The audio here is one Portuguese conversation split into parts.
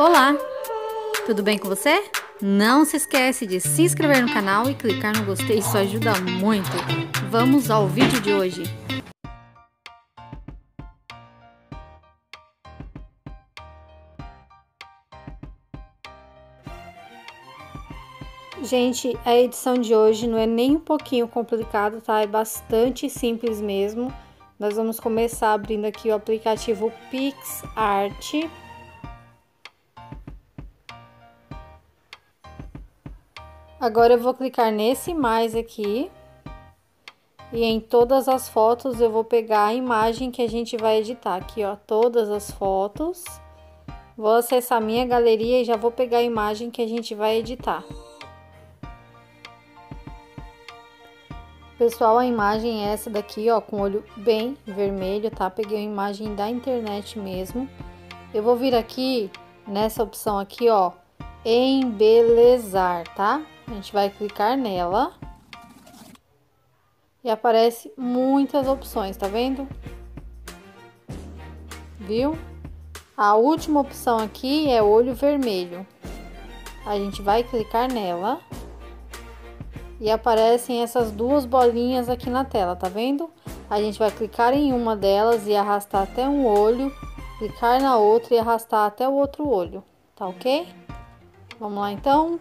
Olá! Tudo bem com você? Não se esquece de se inscrever no canal e clicar no gostei, isso ajuda muito. Vamos ao vídeo de hoje. Gente, a edição de hoje não é nem um pouquinho complicado, tá? É bastante simples mesmo. Nós vamos começar abrindo aqui o aplicativo PixArt. Agora eu vou clicar nesse mais aqui. E em todas as fotos eu vou pegar a imagem que a gente vai editar. Aqui, ó, todas as fotos. Vou acessar minha galeria e já vou pegar a imagem que a gente vai editar. Pessoal, a imagem é essa daqui, ó, com olho bem vermelho, tá? Peguei a imagem da internet mesmo. Eu vou vir aqui nessa opção aqui, ó, embelezar, tá? A gente vai clicar nela. E aparece muitas opções, tá vendo? Viu? A última opção aqui é olho vermelho. A gente vai clicar nela e aparecem essas duas bolinhas aqui na tela, tá vendo? A gente vai clicar em uma delas e arrastar até um olho, clicar na outra e arrastar até o outro olho, tá ok? Vamos lá então?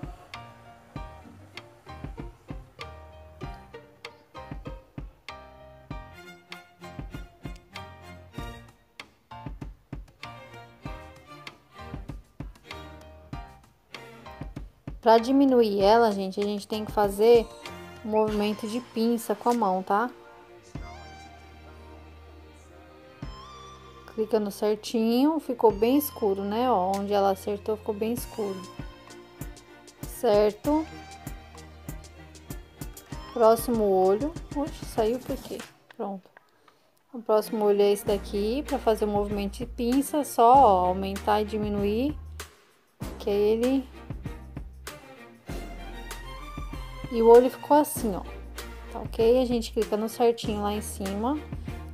Para diminuir ela, gente, a gente tem que fazer um movimento de pinça com a mão, tá? Clica no certinho, ficou bem escuro, né? Ó, onde ela acertou ficou bem escuro. Certo? Próximo olho. Oxe, saiu por quê? Pronto. O próximo olho é esse daqui, para fazer o movimento de pinça, só ó, aumentar e diminuir, que aí ele e o olho ficou assim, ó. Tá ok? A gente clica no certinho lá em cima.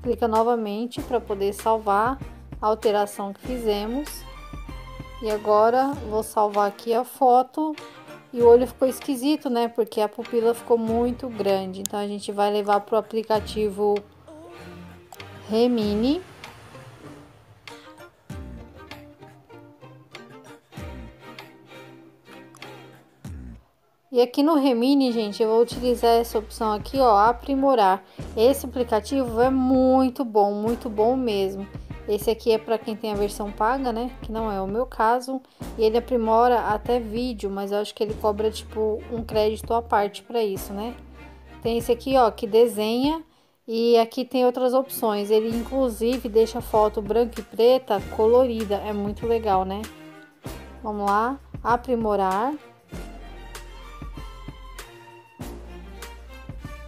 Clica novamente para poder salvar a alteração que fizemos. E agora vou salvar aqui a foto. E o olho ficou esquisito, né? Porque a pupila ficou muito grande. Então a gente vai levar para o aplicativo Remini. E aqui no Remini, gente, eu vou utilizar essa opção aqui, ó, aprimorar. Esse aplicativo é muito bom, muito bom mesmo. Esse aqui é para quem tem a versão paga, né? Que não é o meu caso. E ele aprimora até vídeo, mas eu acho que ele cobra tipo um crédito à parte para isso, né? Tem esse aqui, ó, que desenha e aqui tem outras opções. Ele inclusive deixa a foto branca e preta colorida. É muito legal, né? Vamos lá, aprimorar.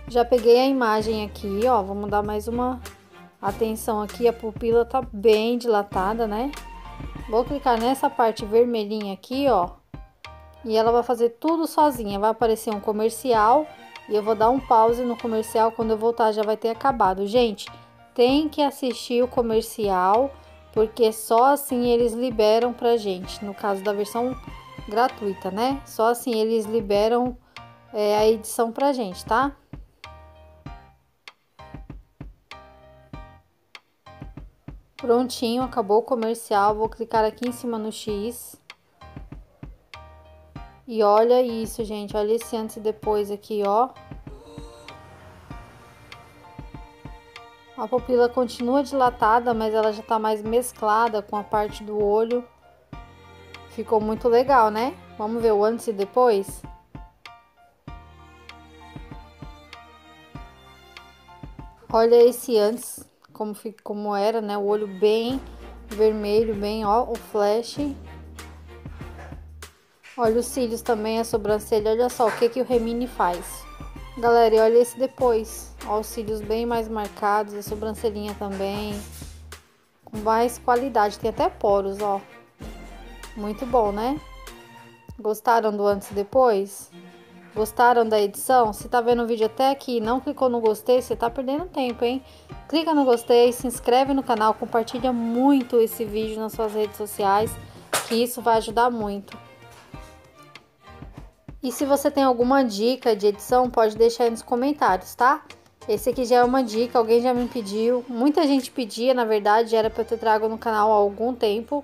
Já peguei a imagem aqui, ó, vamos dar mais uma atenção aqui, a pupila tá bem dilatada, né? Vou clicar nessa parte vermelhinha aqui, ó, e ela vai fazer tudo sozinha. Vai aparecer um comercial e eu vou dar um pause no comercial, quando eu voltar já vai ter acabado. Gente, tem que assistir o comercial, porque só assim eles liberam pra gente, no caso da versão gratuita, né? Só assim eles liberam é, a edição pra gente, tá? Prontinho, acabou o comercial. Vou clicar aqui em cima no X. E olha isso, gente. Olha esse antes e depois aqui, ó. A pupila continua dilatada, mas ela já tá mais mesclada com a parte do olho. Ficou muito legal, né? Vamos ver o antes e depois? Olha esse antes como, como era, né? O olho bem vermelho, bem, ó, o flash. Olha os cílios também, a sobrancelha, olha só o que, que o Remini faz. Galera, e olha esse depois. Ó, os cílios bem mais marcados, a sobrancelhinha também. Com mais qualidade, tem até poros, ó. Muito bom, né? Gostaram do antes e depois? Gostaram da edição? Se tá vendo o vídeo até aqui e não clicou no gostei, você tá perdendo tempo, hein? Clica no gostei, se inscreve no canal, compartilha muito esse vídeo nas suas redes sociais, que isso vai ajudar muito. E se você tem alguma dica de edição, pode deixar aí nos comentários, tá? Esse aqui já é uma dica, alguém já me pediu. Muita gente pedia, na verdade, era para eu ter trago no canal há algum tempo.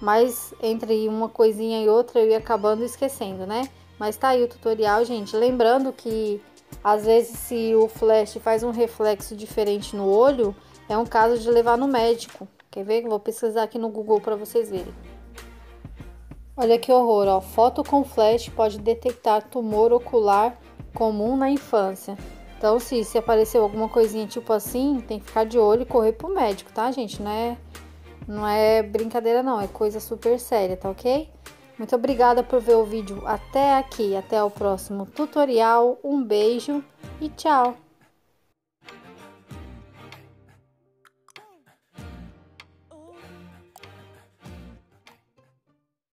Mas entre uma coisinha e outra eu ia acabando esquecendo, né? Mas tá aí o tutorial, gente. Lembrando que às vezes se o flash faz um reflexo diferente no olho, é um caso de levar no médico. Quer ver? Vou pesquisar aqui no Google para vocês verem. Olha que horror, ó. Foto com flash pode detectar tumor ocular comum na infância. Então, se, se apareceu alguma coisinha tipo assim, tem que ficar de olho e correr pro médico, tá, gente? Não é, não é brincadeira, não. É coisa super séria, tá ok? Muito obrigada por ver o vídeo até aqui. Até o próximo tutorial. Um beijo e tchau!